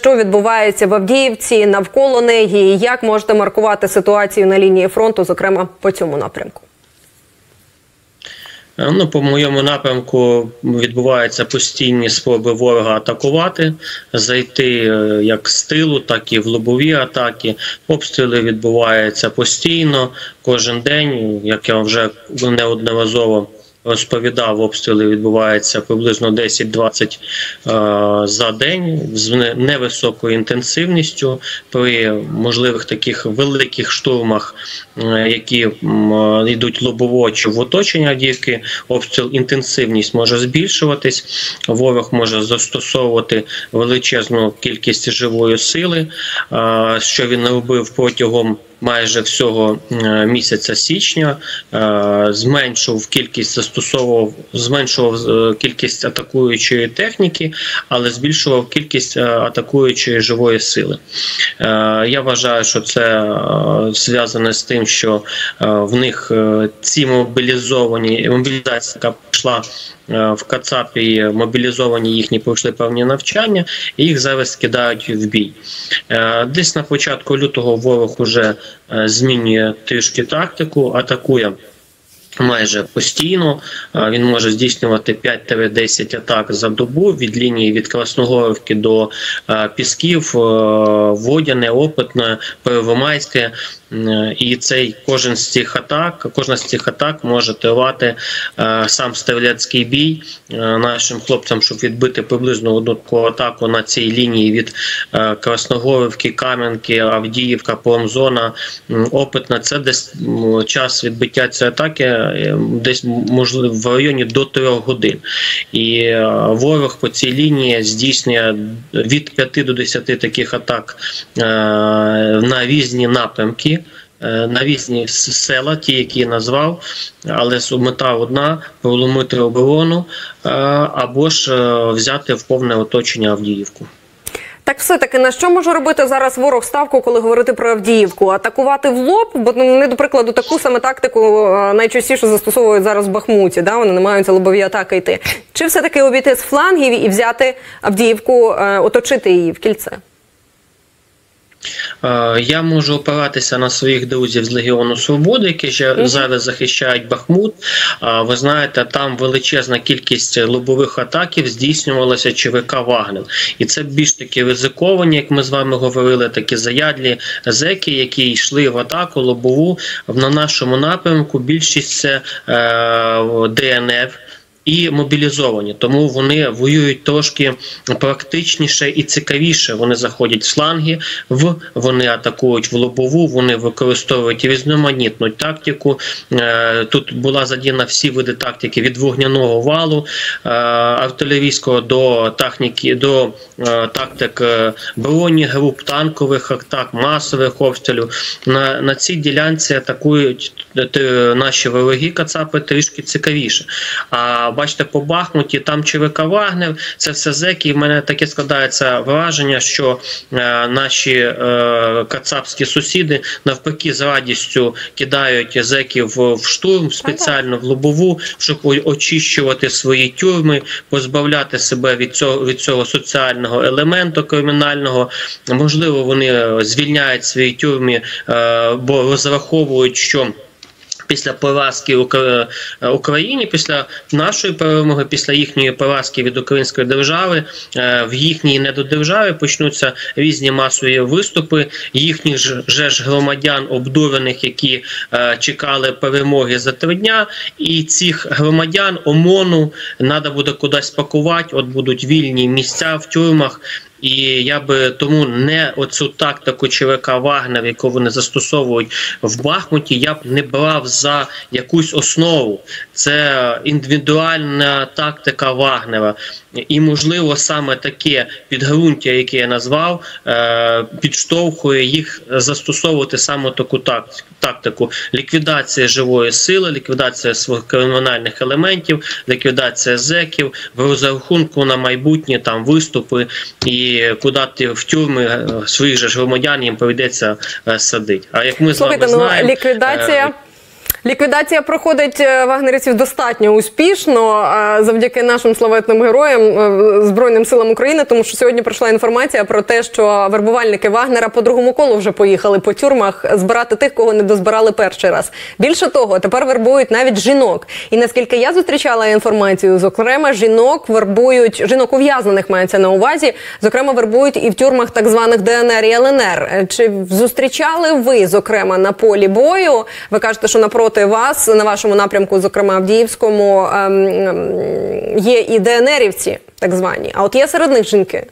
що відбувається в Авдіївці навколо неї, і як можете маркувати ситуацію на лінії фронту, зокрема по цьому напрямку? Е, ну, по моєму напрямку відбуваються постійні спроби ворога атакувати, зайти е, як з тилу, так і в лобові атаки. Обстріли відбуваються постійно кожен день, як я вже неодноразово розповідав, обстріли відбуваються приблизно 10-20 е, за день з невисокою інтенсивністю при можливих таких великих штурмах, е, які йдуть лобово чи в оточення Авдіївки, обстріл інтенсивність може збільшуватись. Ворог може застосовувати величезну кількість живої сили, е, що він робив протягом майже всього е, місяця січня, е, зменшував кількість застосовував, зменшував е, кількість атакуючої техніки, але збільшував кількість атакуючої живої сили. Я вважаю, що це зв'язане з тим, що в них ці мобілізовані мобілізація, яка пішла в Кацапі, мобілізовані їхні пройшли певні навчання, і їх зараз кидають в бій. Десь на початку лютого ворог уже змінює трішки тактику, атакує. Майже постійно він може здійснювати 5-10 атак за добу від лінії від Красногорівки до е, Пісків, е, Водяне, Опитне, Первомайське. І цей кожен з цих атак, кожна з цих атак може тривати е, сам стрілецький бій е, нашим хлопцям, щоб відбити приблизно одну таку атаку на цій лінії від е, Красногорівки, Кам'янки, Авдіївка, Промзона, Опитна. Це десь час відбиття цієї атаки, десь можливо в районі до трьох годин. І ворог по цій лінії здійснює від 5 до 10 таких атак на різні напрямки. Е, на різні села, ті, які я назвав, але мета одна проломити оборону е, або ж е, взяти в повне оточення Авдіївку. Так, все таки на що може робити зараз ворог ставку, коли говорити про Авдіївку? Атакувати в лоб, бо ну, не до прикладу таку саме тактику найчастіше застосовують зараз в Бахмуті. Да? Вони намагаються лобові атаки йти. Чи все таки обійти з флангів і взяти Авдіївку, оточити її в кільце? Е, я можу опиратися на своїх друзів з Легіону Свободи, які ж зараз захищають Бахмут. Ви знаєте, там величезна кількість лобових атаків здійснювалася ЧВК Вагнер, і це більш таки ризиковані, як ми з вами говорили, такі заядлі зеки, які йшли в атаку лобову на нашому напрямку. Більшість це е, ДНР і мобілізовані, тому вони воюють трошки практичніше і цікавіше. Вони заходять в фланги, в вони атакують в лобову. Вони використовують різноманітну тактику. Е, тут була задіяна всі види тактики від вогняного валу е, артилерійського до техніки, до е, тактик броні груп, танкових атак, масових обстрілів. На на цій ділянці атакують наші вороги Кацапи трішки цікавіше. А бачите, по Бахмуті там ЧВК Вагнер, це все зеки. І в мене таке складається враження, що е, наші е, кацапські сусіди навпаки з радістю кидають зеків в штурм спеціально в лобову, щоб очищувати свої тюрми, позбавляти себе від цього від цього соціального елементу кримінального. Можливо, вони звільняють свої тюрми, е, бо розраховують, що після поразки е, Україні, після нашої перемоги, після їхньої поразки від української держави е, в їхній недодержаві почнуться різні масові виступи їхніх же ж громадян обдурених, які е, чекали перемоги за три дня, і цих громадян ОМОНу треба буде кудись пакувати. От будуть вільні місця в тюрмах. І я би тому не оцю тактику ЧВК Вагнер, яку вони застосовують в Бахмуті, я б не брав за якусь основу. Це індивідуальна тактика Вагнера. І, можливо, саме таке підґрунтя, яке я назвав, е, підштовхує їх застосовувати саме таку тактику: ліквідація живої сили, ліквідація своїх кримінальних елементів, ліквідація зеків, в розрахунку на майбутні там виступи і куди ти в тюрми е, своїх же громадян їм прийдеться е, садити. А як ми Слухайте, з вами ну, ліквідація. Ліквідація проходить е, вагнерівців достатньо успішно завдяки нашим славетним героям е, Збройним силам України. Тому що сьогодні прийшла інформація про те, що вербувальники Вагнера по другому колу вже поїхали по тюрмах збирати тих, кого не дозбирали перший раз. Більше того, тепер вербують навіть жінок. І наскільки я зустрічала інформацію, зокрема, жінок вербують жінок ув'язнених мається на увазі. Зокрема, вербують і в тюрмах так званих ДНР і ЛНР. Е, Чи зустрічали ви зокрема на полі бою? Ви кажете, що напроти вас на вашому напрямку, зокрема Авдіївському, ем, ем, є і ДНРівці, так звані. А от є серед них жінки.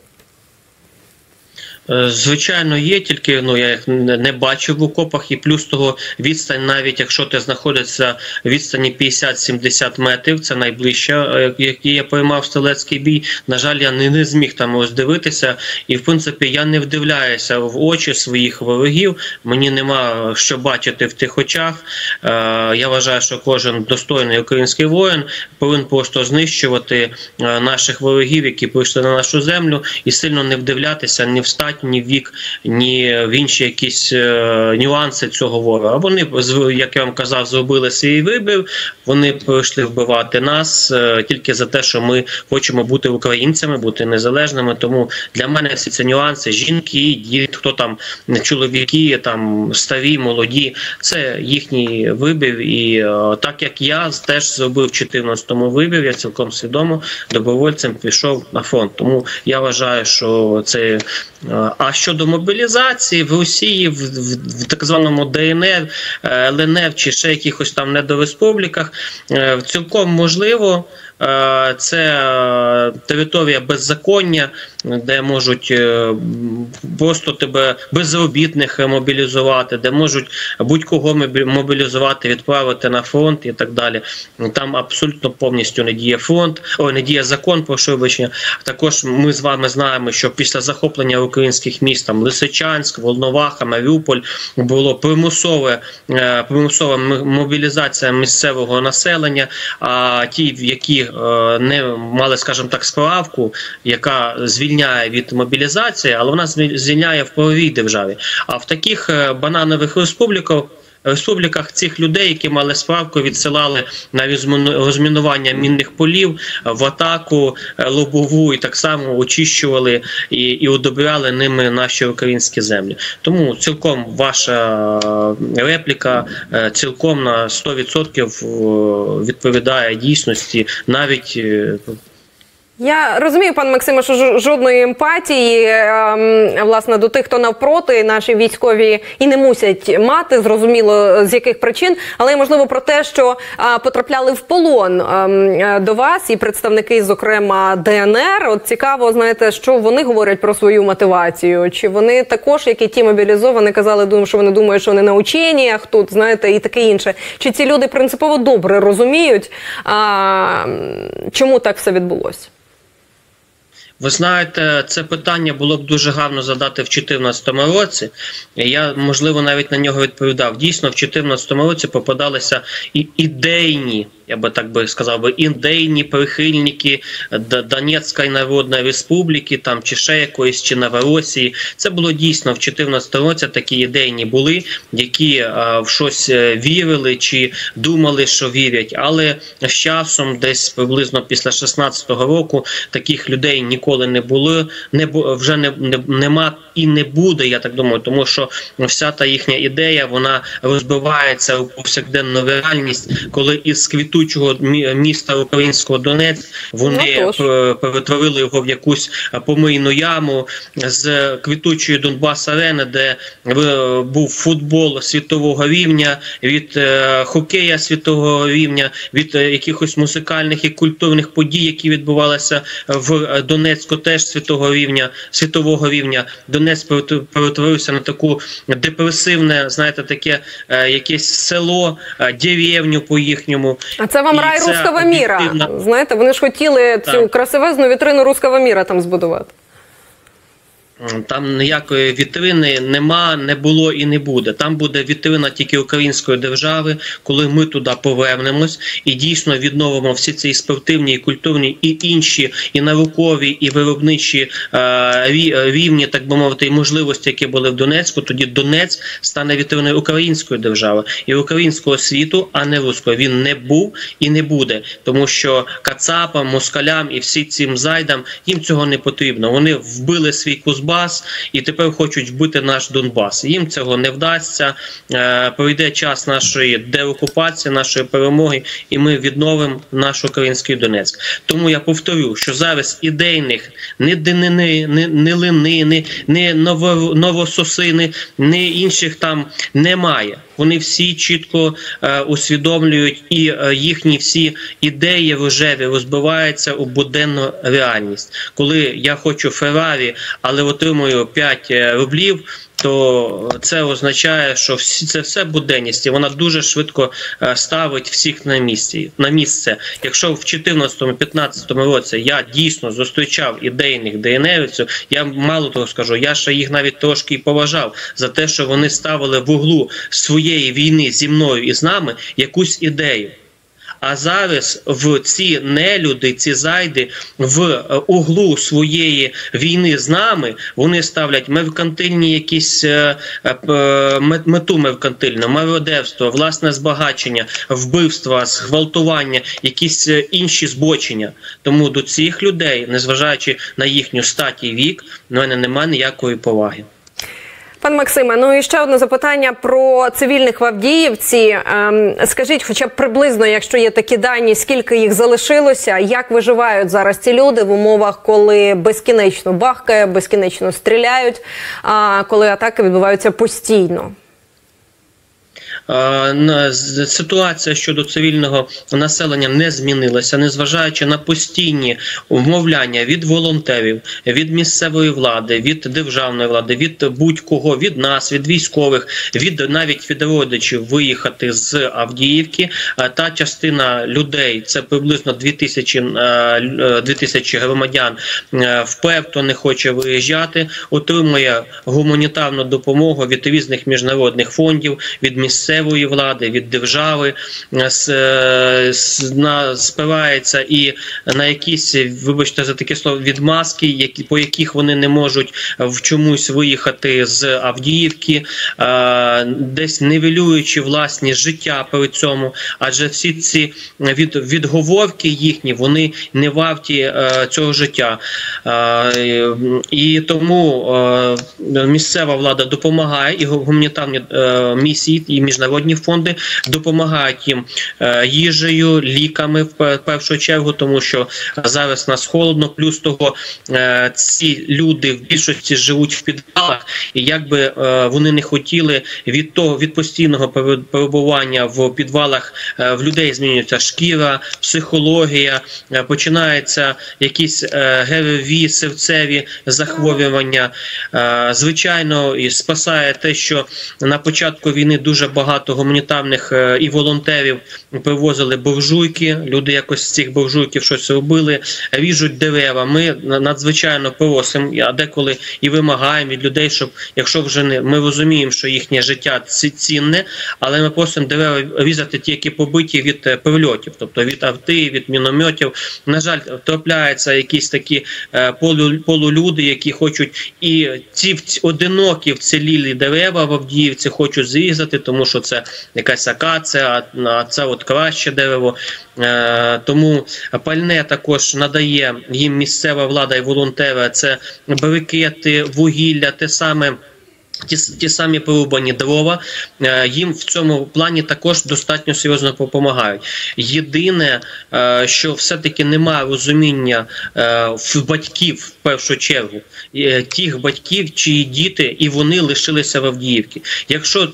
Е, Звичайно, є, тільки ну я їх не не бачив в окопах, і плюс того відстань, навіть якщо ти знаходишся в відстані 50-70 метрів, це найближча, е, який я поймав стрілецький бій. На жаль, я не, не зміг там ось дивитися, і в принципі я не вдивляюся в очі своїх ворогів. Мені нема що бачити в тих очах. Е, Я вважаю, що кожен достойний український воїн повинен просто знищувати е, наших ворогів, які прийшли на нашу землю, і сильно не вдивлятися ні в стать, ні вік, ні в інші якісь е, нюанси цього ворога. Вони, як я вам казав, зробили свій вибір. Вони прийшли вбивати нас е, тільки за те, що ми хочемо бути українцями, бути незалежними. Тому для мене всі ці нюанси, жінки, діти, хто там чоловіки, там старі, молоді, це їхній вибір. І е, так як я теж зробив в 14-му вибір, я цілком свідомо добровольцем пішов на фронт. Тому я вважаю, що це. Е, А щодо мобілізації в Росії, в, в, в так званому ДНР, е, ЛНР чи ще якихось там недореспубліках, е, цілком можливо. Це територія беззаконня, де можуть просто тебе безробітних мобілізувати, де можуть будь-кого мобілізувати, відправити на фронт і так далі. Там абсолютно повністю не діє фронт, о, не діє закон, прошу вибачення. Також ми з вами знаємо, що після захоплення українських міст там Лисичанськ, Волноваха, Маріуполь було примусове е, примусова мобілізація місцевого населення. А ті, які е, не мали, скажімо так, справку, яка звільняє від мобілізації, але вона звіль- звільняє в правовій державі. А в таких е, бананових республіках. Республіках цих людей, які мали справку, відсилали на розміну- розмінування мінних полів в атаку е, лобову і так само очищували і, і одобряли ними наші українські землі. Тому цілком ваша е, репліка е, цілком на 100% відповідає дійсності, навіть е, Я розумію, пан Максиме, що жодної емпатії ем, власне до тих, хто навпроти, наші військові і не мусять мати, зрозуміло з яких причин, але можливо про те, що потрапляли в полон ем, е, до вас і представники, зокрема ДНР. От цікаво, знаєте, що вони говорять про свою мотивацію. Чи вони також, як і ті мобілізовані, казали, що вони думають, що вони на ученнях тут, знаєте, і таке інше. Чи ці люди принципово добре розуміють, чому так все відбулося? Ви знаєте, це питання було б дуже гарно задати в 2014 році. Я можливо навіть на нього відповідав. Дійсно, в 2014 році попадалися і ідейні, я би так би сказав, би ідейні прихильники Донецької Народної Республіки, там чи ще якоїсь, чи Новоросії. Це було дійсно в 2014 році. Такі ідейні були, які а, в щось е, вірили чи думали, що вірять. Але з часом, десь приблизно після 16-го року, таких людей ніколи не було, не вже не, не нема і не буде. Я так думаю, тому що вся та їхня ідея вона розбивається у повсякденну реальність, коли із квітучого мі- міста українського Донець вони Ну, перетворили його в якусь помийну яму з квітучої Донбас арени, де е, був футбол світового рівня, від е, хокея світового рівня, від е, якихось музикальних і культурних подій, які відбувалися в Донецьку, теж світового рівня, світового рівня. Донець перетв- перетворився на таку депресивне, знаєте, таке якесь село, деревню по їхньому. А це вам І рай це руского міра. Знаєте, вони ж хотіли цю красивезну вітрину руского міра там збудувати. Там ніякої вітрини нема, не було і не буде. Там буде вітрина тільки української держави, коли ми туди повернемось і дійсно відновимо всі ці спортивні, і культурні, і інші, і наукові, і виробничі е, рівні, так би мовити, і можливості, які були в Донецьку. Тоді Донець стане вітриною української держави і українського світу, а не руського. Він не був і не буде, тому що кацапам, москалям і всі цим зайдам їм цього не потрібно. Вони вбили свій Кузбас і тепер хочуть вбити наш Донбас. Їм цього не вдасться. Е, Пройде час нашої деокупації, нашої перемоги, і ми відновимо наш український Донецьк. Тому я повторю, що зараз ідейних не динини, не, не линини, не ново, новососини, не інших там немає. Вони всі чітко е, усвідомлюють, і е, їхні всі ідеї рожеві розбиваються у буденну реальність. Коли я хочу Феррарі, але отримую 5 рублів. То це означає, що всі це все буденність, і вона дуже швидко е, ставить всіх на місці на місце. Якщо в 2014-2015 році я дійсно зустрічав ідейних ДНРівців, я мало того скажу, я ще їх навіть трошки і поважав за те, що вони ставили в углу своєї війни зі мною і з нами якусь ідею. А зараз в ці нелюди, ці зайди в е, углу своєї війни з нами вони ставлять меркантильні якісь е, е, мету меркантильну, мародерство, власне збагачення, вбивства, зґвалтування, якісь інші збочення. Тому до цих людей, незважаючи на їхню стать і вік, в мене немає ніякої поваги. Пан Максиме, ну і ще одне запитання про цивільних в Авдіївці. Ем, скажіть, хоча б приблизно, якщо є такі дані, скільки їх залишилося, як виживають зараз ці люди в умовах, коли безкінечно бахкає, безкінечно стріляють, а коли атаки відбуваються постійно? Ситуація щодо цивільного населення не змінилася, незважаючи на постійні вмовляння від волонтерів, від місцевої влади, від державної влади, від будь-кого, від нас, від військових, від навіть від родичів виїхати з Авдіївки. Та частина людей, це приблизно 2000, е, е, 2000 громадян, вперто не хоче виїжджати, отримує гуманітарну допомогу від різних міжнародних фондів, від місцевої влади, від держави, е, е, на- спирається і на якісь, вибачте за таке слово, відмазки, по яких вони не можуть в чомусь виїхати з Авдіївки, е, десь нивелюючи власні життя при цьому, адже всі ці від, відговорки їхні вони не варті цього життя. І тому місцева влада допомагає і гуманітарні місії і міжнародні фонди допомагають їм е, їжею, ліками в першу чергу, тому що зараз нас холодно. Плюс того, е, ці люди в більшості живуть в підвалах, і якби е, вони не хотіли від того від постійного пере- перебування в підвалах, в людей змінюється шкіра, психологія, починаються якісь гереві, серцеві захворювання. Звичайно, і спасає те, що на початку війни дуже багато гуманітарних е, і волонтерів привозили буржуйки. Люди якось з цих буржуйків щось робили, ріжуть дерева. Ми надзвичайно просимо, а деколи і вимагаємо від людей, щоб якщо вже не ми розуміємо, що їхнє життя ці- цінне, але ми просимо дерева різати ті, які побиті від е, прильотів, тобто від арти, від мінометів. На жаль, трапляються якісь такі е, полу, полулюди, які хочуть і ці одинокі вцілілі дерева в Авдіївці хочуть зрізати, тому що це якась акація, а- а це от краще дерево. Е, Тому пальне також надає їм місцева влада і волонтери. Це брикети, вугілля, те саме. Ті, ті самі порубані дрова е, їм в цьому плані також достатньо серйозно допомагають. Єдине, е, що все-таки немає розуміння е, в батьків в першу чергу, тих батьків, чиї діти і вони лишилися в Авдіївці. Якщо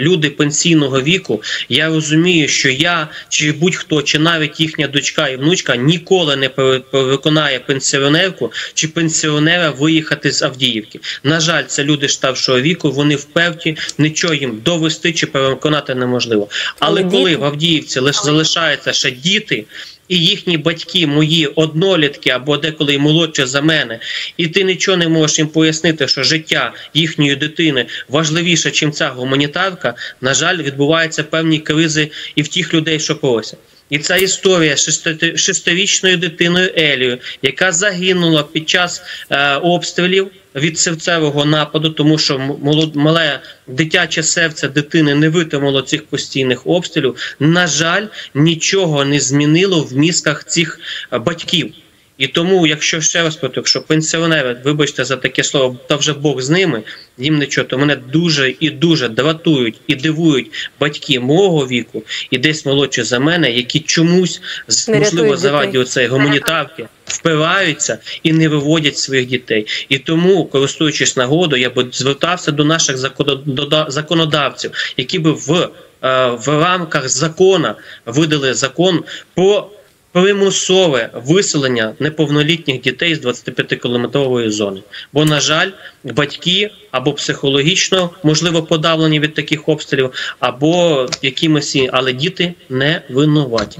люди пенсійного віку, я розумію, що я чи будь-хто, чи навіть їхня дочка і внучка ніколи не пере- переконає пенсіонерку чи пенсіонера виїхати з Авдіївки. На жаль, це люди старшого віку, вони впевті, нічого їм довести чи переконати неможливо. Але Але коли в Авдіївці лише залишаються ще діти. і їхні батьки, мої однолітки або деколи й молодші за мене, і ти нічого не можеш їм пояснити, що життя їхньої дитини важливіше, ніж ця гуманітарка, на жаль, відбуваються певні кризи і в тих людей, що просять. І ця історія шести- шестирічною дитиною Елію, яка загинула під час е, обстрілів від серцевого нападу, тому що молод- мале дитяче серце дитини не витримало цих постійних обстрілів. На жаль, нічого не змінило в мізках цих е, батьків. І тому, якщо ще раз повторю, якщо пенсіонери, вибачте за таке слово, та вже Бог з ними, їм нічого, то мене дуже і дуже дратують і дивують батьки мого віку і десь молодші за мене, які чомусь Не можливо заради дітей. гуманітарки впираються і не виводять своїх дітей. І тому, користуючись нагодою, я би звертався до наших законода- законодавців, які би в, е, в рамках закона видали закон про примусове виселення неповнолітніх дітей з 25-кілометрової зони. Бо, на жаль, батьки або психологічно можливо подавлені від таких обстрілів, або якимось, але діти не винуваті.